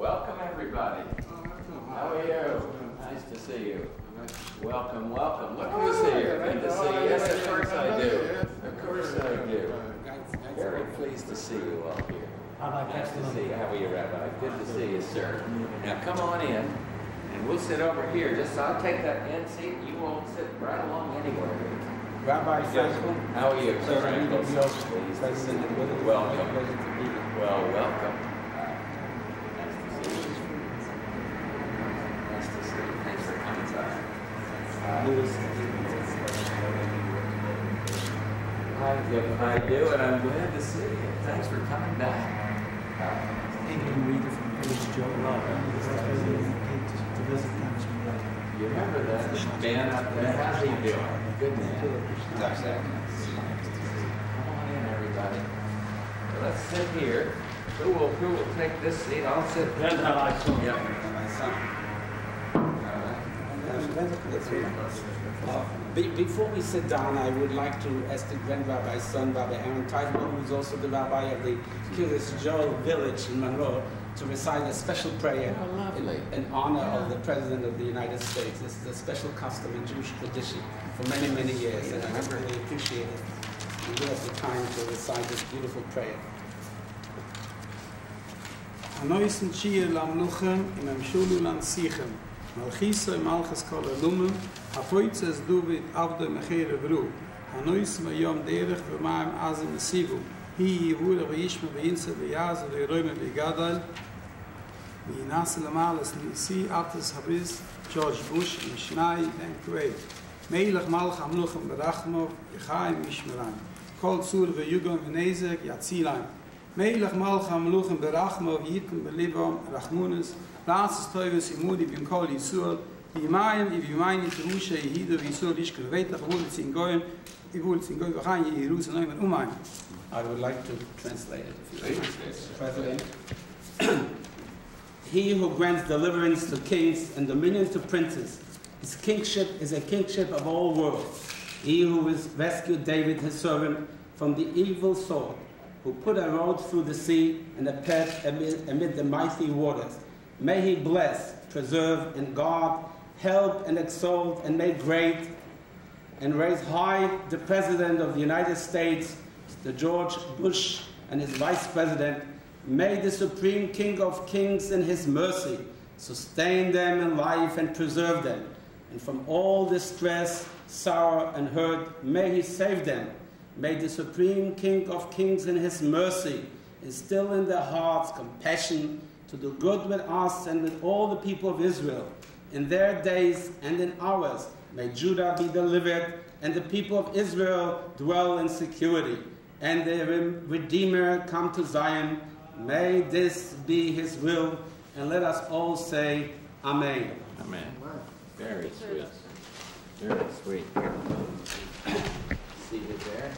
Welcome, everybody. How are you? Nice to see you. Welcome, welcome. Look who's here. Good to see you. Yes, of course I do. Of course I do. Very pleased to see you all here. Nice to see you. How are you, Rabbi? Good to see you, sir. Now come on in, and we'll sit over here. Just I'll take that end seat. You won't sit right along anywhere. Rabbi Frankel, How are you, sir? to Frankel? Pleased to see you. Willis. Welcome. Pleasure to be here. Well, welcome. Nice to see you. Nice to see you. Thanks for coming by. I do, I do, and I'm glad to see you. Thanks for coming back. Adrian Reader from Page Joe Love. The president to, to visit Congressman You remember that man up there? How's he doing? Good man. Come on in, everybody. Well, Let's sit here. Who will, who will take this seat? I'll sit. Then I saw. Yep. Uh, be- Before we sit down, I would like to ask the Grand Rabbi's son, Rabbi Aron Teitelbaum, who's also the rabbi of the Kiryas Joel village in Monroe, to recite a special prayer Oh, lovely. in honor of the President of the United States. This is a special custom in Jewish tradition for many, many years, and I really appreciate it. You give us the time to recite this beautiful prayer. Anoisen Chie Lam Luchem, im Emshulu Lan Sichem, מלכיסו עם מלכס כל הלומם, הפויצה זדו ואת עבדו מחיר עברו, הנויס מיום דרך ומים עזה מסיבו, הי יבורה וישמה ואינסה ויעזה וירוימה ויגדל, וינס למעלס ניסי אבטס הביס, ג'ורג' בוש, משנאי, אין כווי, מלך מלך המלוכם ברחמו, יחיים ישמרן, כל צור ויוגון ונזק יציליים, Melech Malch Amluchem Berachmov, Yitim Belibam, Rachmunis, Lasis Toivis Imudi Bim Kol Yisur, Yimayim, Yimayim, Terusha, Yehido, Yisur, Ishkel Veitach, Vulit Zingoyim, Vulit Zingoyim, V'chaim, Yerushalayim, and Umayim. I would like to translate it if you Please. like. President. he who grants deliverance to kings and dominion to princes. His kingship is a kingship of all worlds. He who has rescued David, his servant, from the evil sword, who put a road through the sea and a path amid, amid the mighty waters. May he bless, preserve, and guard, help, and exalt, and make great, and raise high the President of the United States, the George Bush, and his Vice President. May the Supreme King of Kings in his mercy sustain them in life and preserve them. And from all distress, sorrow, and hurt, may he save them. May the Supreme King of Kings in his mercy instill in their hearts compassion to do good with us and with all the people of Israel. In their days and in ours, may Judah be delivered and the people of Israel dwell in security. And the Redeemer come to Zion. May this be his will. And let us all say, Amen. Amen. Very sweet. Very sweet. Seated there.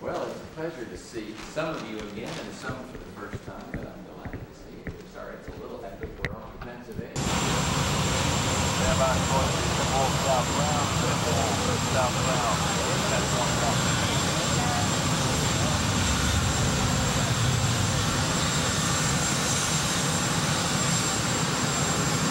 Well, it's a pleasure to see some of you again and some for the first time, but I'm delighted to see you. Sorry, it's a little epic. We're on Pennsylvania. Rabbi Gordon, South Brown, South Brown.